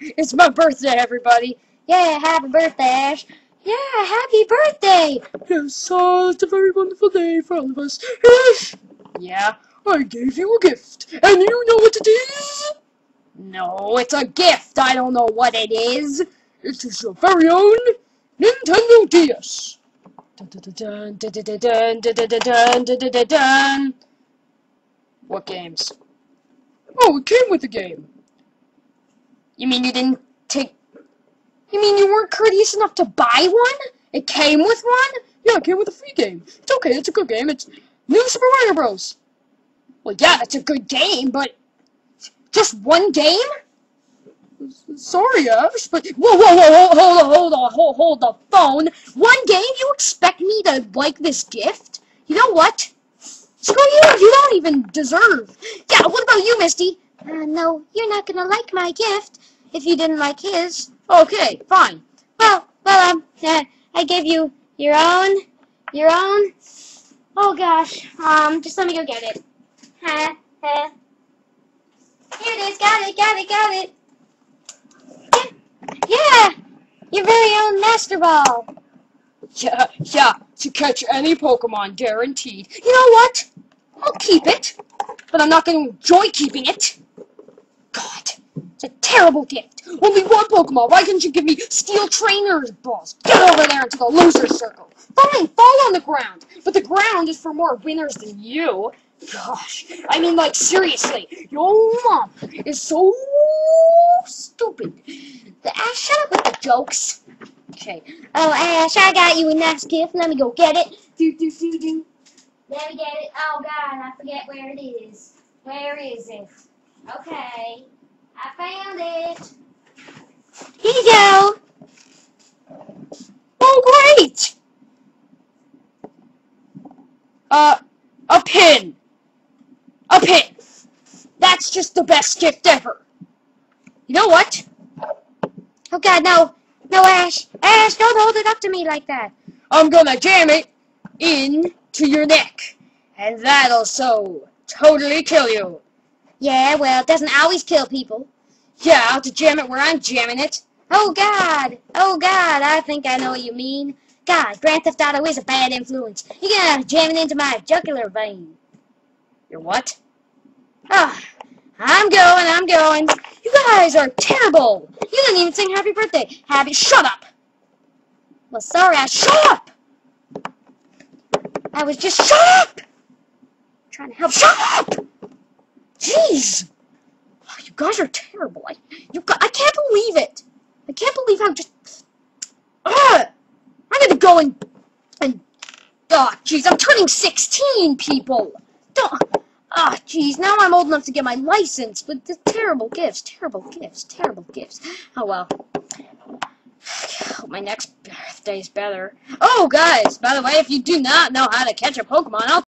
it's my birthday, everybody. Yeah, happy birthday, Ash. Yeah, happy birthday. Yes, uh, it's a very wonderful day for all of us. Ash. Yeah. I gave you a gift, and you know what it is? No, it's a gift. I don't know what it is. It is your very own Nintendo DS. What games? Oh, it came with the game. You mean you didn't take... You mean you weren't courteous enough to buy one? It came with one? Yeah, it came with a free game. It's okay, it's a good game. It's New Super Mario Bros. Well, yeah, that's a good game, but... Just one game? Sorry, Ash, but... Whoa, whoa, whoa, whoa, hold on, hold on, hold, hold the phone. One game? You expect me to like this gift? You know what? Screw you, you don't even deserve. Yeah, what about you, Misty? Uh, no, you're not gonna like my gift if you didn't like his. Okay, fine. Well, well, um, uh, I gave you your own, your own. Oh gosh, um, just let me go get it. Huh, huh. Here it is, got it, got it, got it. Yeah, yeah, your very own Master Ball. Yeah, yeah, to catch any Pokemon, guaranteed. You know what? I'll keep it, but I'm not going to enjoy keeping it. Terrible gift. Only one Pokemon. Why couldn't you give me Steel Trainer's balls? Get over there into the loser circle. Fine, fall on the ground. But the ground is for more winners than you. Gosh, I mean, like, seriously, your mom is so stupid. Ash, shut up with the jokes. Okay, Oh, Ash, I got you a nice gift. Let me go get it. Do, do, do, do. Let me get it. Oh, God, I forget where it is. Where is it? Okay. I found it. Here you go. Oh, great! Uh, a pin. A pin. That's just the best gift ever. You know what? Oh, God, no. No, Ash. Ash, don't hold it up to me like that. I'm gonna jam it into your neck. And that'll so totally kill you. Yeah, well, it doesn't always kill people. Yeah, I'll have to jam it where I'm jamming it. Oh, God. Oh, God, I think I know what you mean. God, Grand Theft Auto is a bad influence. You're gonna jam it into my jugular vein. Your what? Ah, I'm going, I'm going. You guys are terrible. You didn't even sing happy birthday. Happy, shut up. Well, sorry, I Shut up. I was just Shut up. trying to help. Shut up! Jeez! Oh, you guys are terrible. I, you, I can't believe it. I can't believe I'm just. Ugh! I'm gonna go and and. Oh, jeez! I'm turning 16, people. Don't. Ah, jeez! Now I'm old enough to get my license, but the terrible gifts, terrible gifts, terrible gifts. Oh well. My next birthday's better. Oh, guys! By the way, if you do not know how to catch a Pokemon, I'll